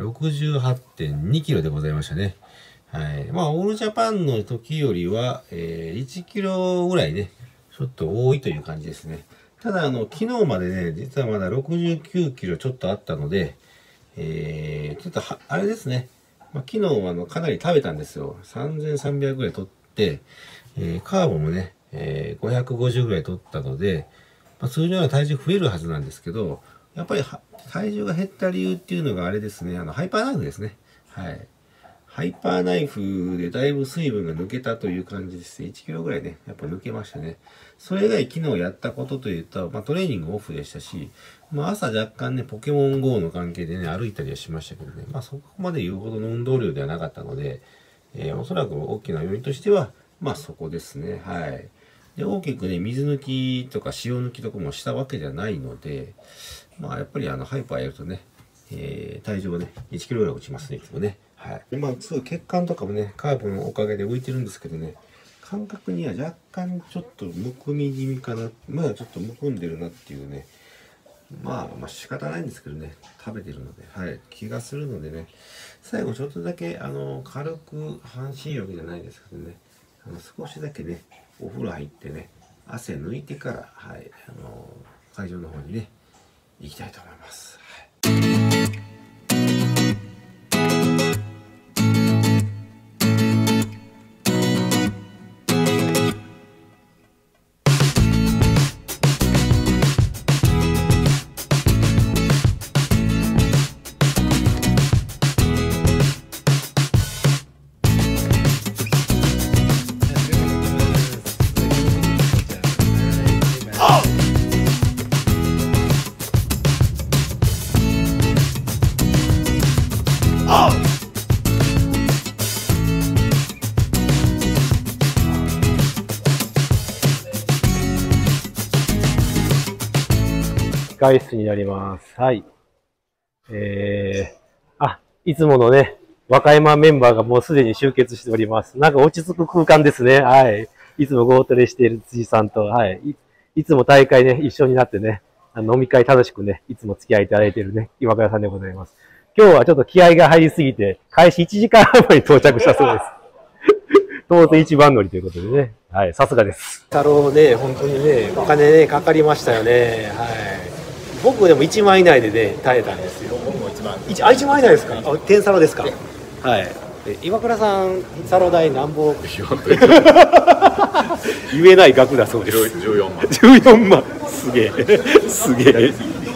68.2キロでございましたね。はい。まあ、オールジャパンの時よりは、えー、1キロぐらいね、ちょっと多いという感じですね。ただ、あの、昨日までね、実はまだ69キロちょっとあったので、えー、ちょっとは、あれですね。まあ、昨日はあの、かなり食べたんですよ。3300ぐらい取って、えー、カーボンもね、えー、550ぐらい取ったので、まあ、通常は体重増えるはずなんですけど、やっぱり体重が減った理由っていうのがあれですね、あの、ハイパーナイフですね。はい。ハイパーナイフでだいぶ水分が抜けたという感じですね1キロぐらいね、やっぱ抜けましたね。それ以外昨日やったことというと、まあトレーニングオフでしたし、まあ朝若干ね、ポケモン GO の関係でね、歩いたりはしましたけどね、まあそこまで言うほどの運動量ではなかったので、えー、おそらく大きな要因としては、まあそこですね、はい。で、大きくね、水抜きとか塩抜きとかもしたわけではないので、まあやっぱりあのハイパーやるとね、えー、体重がね、1キロぐらい落ちますね、いつもね。はい。まあ、すぐ血管とかもね、カーブのおかげで浮いてるんですけどね、感覚には若干ちょっとむくみ気味かな。まだちょっとむくんでるなっていうね。まあ、まあ仕方ないんですけどね、食べてるので、はい、気がするのでね、最後ちょっとだけ、あの、軽く半身浴じゃないですけどね、あの少しだけね、お風呂入ってね、汗抜いてから、はい、あの、会場の方にね、行きたいと思います。控室になります。はい。えー、あ、いつものね、和歌山メンバーがもうすでに集結しております。なんか落ち着く空間ですね。はい。いつもゴートレしている辻さんと、はい。いいつも大会ね、一緒になってね、あの飲み会楽しくね、いつも付き合いいただいているね、岩倉さんでございます。今日はちょっと気合が入りすぎて、開始1時間半前に到着したそうです。当然一番乗りということでね。はい、さすがです。太郎ね、本当にね、お金ね、かかりましたよね。はい。僕でも1万以内でね耐えたんですよ。僕も1万 1, あ1万以内ですか？あ天サロですか？はい。岩倉さんサロ代何本 言えない額だそうです。14万。14万。すげえ。すげえ。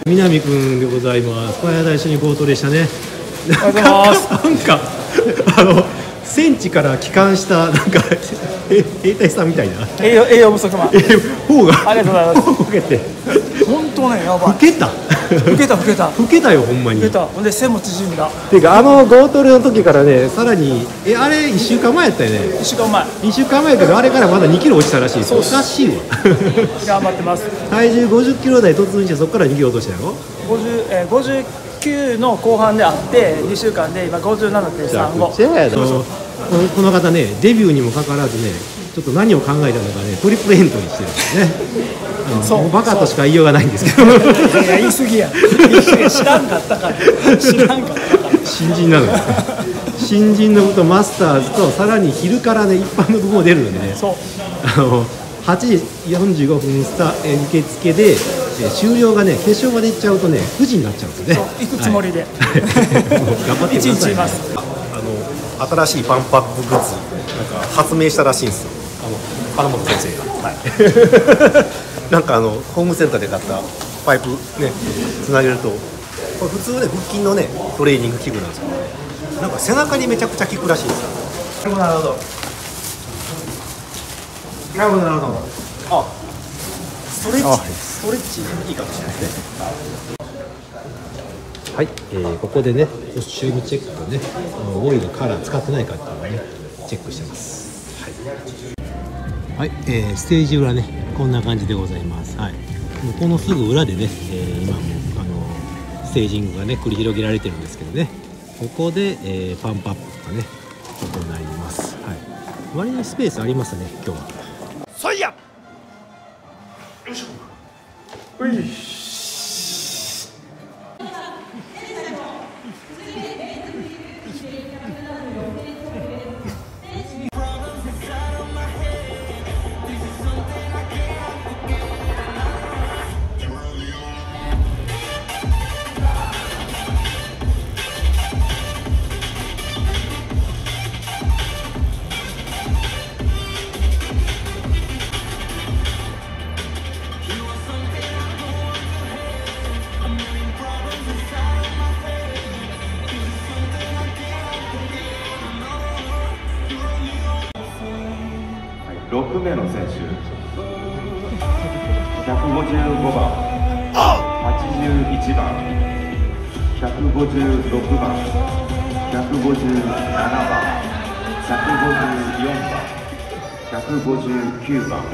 南君でございます。小屋大一緒に強盗でしたね。なんかあの戦地から帰還したなんか兵隊さんみたいな。栄養栄養不足様方がありがとうございますこけて本当ねやばい。老けた？老けた老けた。老けたよほんまに。老けた。ほんで背も縮んだ。っていうかあのゴートルの時からねさらにえあれ1週間前やったよね？1週間前。1週間前やけどあれからまだ2キロ落ちたらしい。おかしいわ。頑張ってます。体重50キロ台突入してそこから2キロ落としたやろ？50、えー、59の後半であって2週間で今57.35この方ねデビューにもかかわらずねちょっと何を考えたのかねトリプルエントリーしてるんですねそう。バカとしか言いようがないんですけど。いや言い過ぎや。知らんかったから知らんかった。から新人なの新人のことマスターズとさらに昼からね一般の部も出るのでね。あの8時45分スタ受付で、え終了がね決勝まで行っちゃうとね9時になっちゃうんですね。行くつもりで、はい、頑張ってください、ね、新しいパンプアップグッズなんか発明したらしいんですよ。あの金本先生が、はい、なんかあのホームセンターで買ったパイプねつなげるとこれ普通ね腹筋のねトレーニング器具なんですけどなんか背中にめちゃくちゃ効くらしいんですよ。なるほど。なるほどなるほど。あストレッチ？ストレッチいいかもしれないですね。はい、えー、ここでねコスチュームチェックとねオイルカラー使ってないかっていうのをねチェックしてます。はい、はい、えー、ステージ裏ねこんな感じでございます。はい。このすぐ裏でね、えー、今もあのステージングがね繰り広げられてるんですけどね。ここで、えー、パンプアップがね行います。はい。割にスペースありますね今日は。そいや！155番。81番、156番。157番、154番、159番。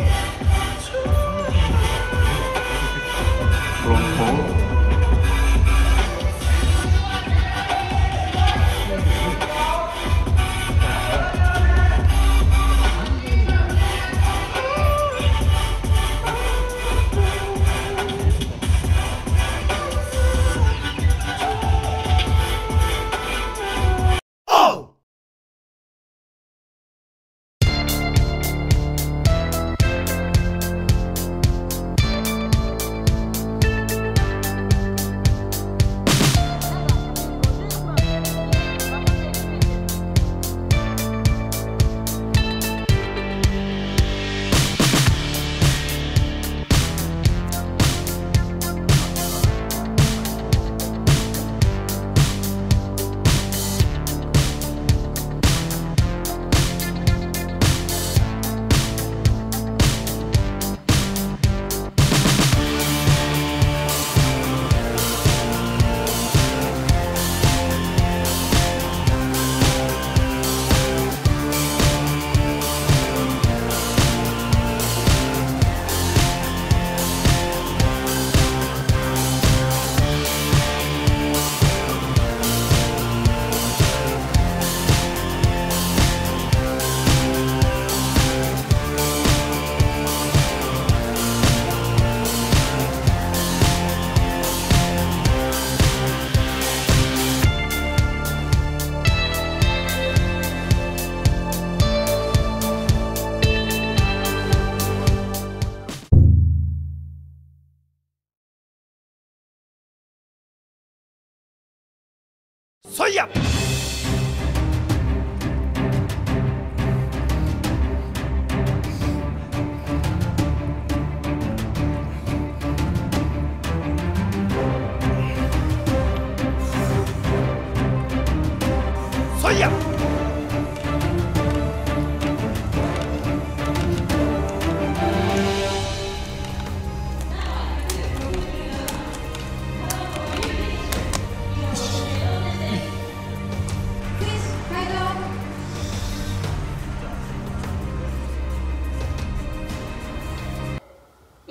そいや。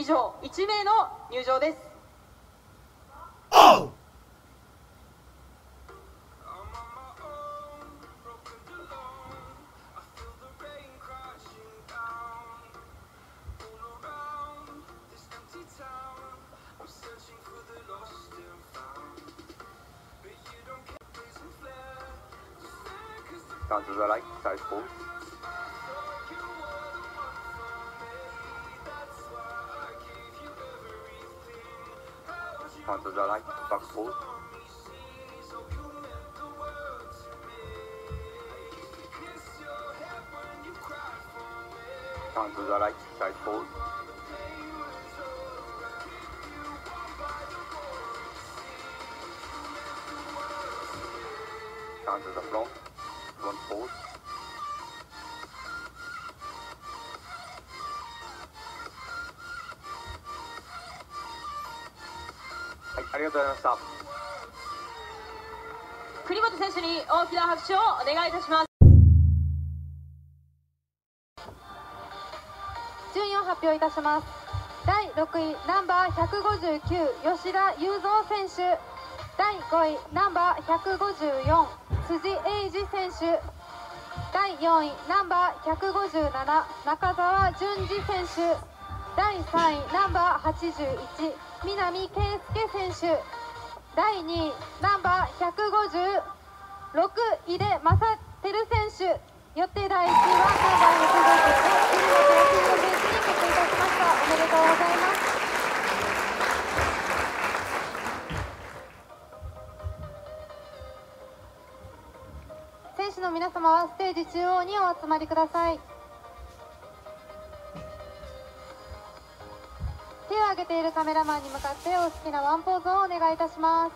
上1名の入場ですおう Turn to the right, side pose. responses are like fuck fool. Responses are like side fool. Chances are from, front fold. りがとうございました。栗本選手に大きな拍手をお願いいたします。順位を発表いたします。第6位ナンバー159吉田雄三選手。第5位ナンバー154辻英二選手。第4位ナンバー157中澤淳二選手。第3位ナンバー81南圭介選手。第2位ナンバー156井出正輝選手。よって第1位はナンバー150で栗本康弘選手に決定いたしました。おめでとうございます。選手の皆様はステージ中央にお集まりください。ているカメラマンに向かってお好きなワンポーズをお願いいたします。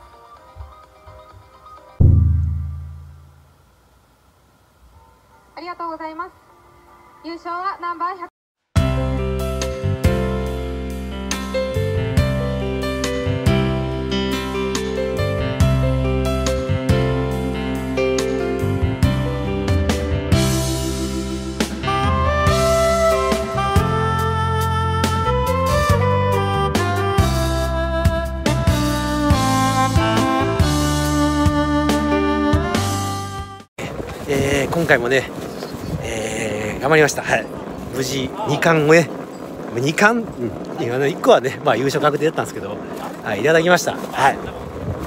ありがとうございます。優勝はナンバー100今回もね、えー頑張りました。はい。無事2冠をね、2冠、うん、いや1個はね、まあ優勝確定だったんですけど、はい、いただきました。はい。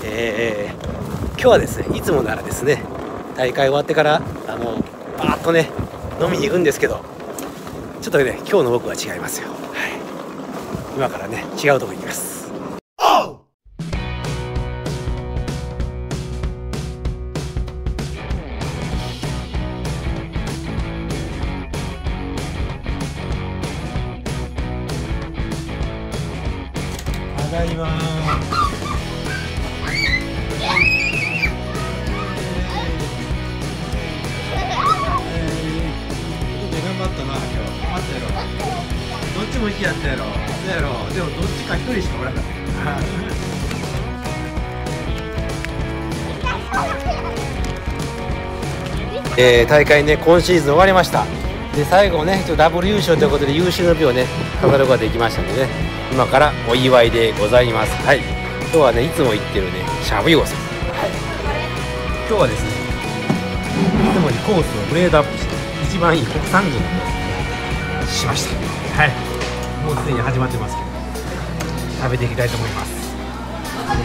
えー今日はですね、いつもならですね、大会終わってから、あの、バーッとね、飲みに行くんですけど、ちょっとね、今日の僕は違いますよ。はい。今からね、違うとこ行きます。えー大会ね今シーズン終わりました。で最後ねちょっとダブル優勝ということで優秀の美をね飾ることができましたのでね今からお祝いでございます。はい。今日はねいつも行ってるねシャブヨウさん、はい、今日はですねいつもにコースをグレードアップして一番いい国産牛のコースにしました。はい。もうすでに始まってますけど食べていきたいと思います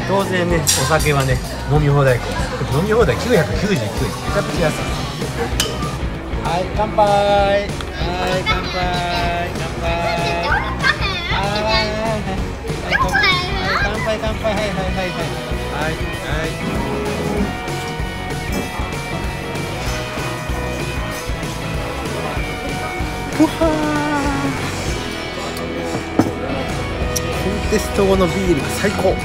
当然ねお酒はね飲み放題飲み放題999円めちゃくちゃ安いはい乾杯。はい乾杯。乾杯。はい乾杯。乾杯。はいはいはいはいはいはいふはーコンテスト後のビールが最高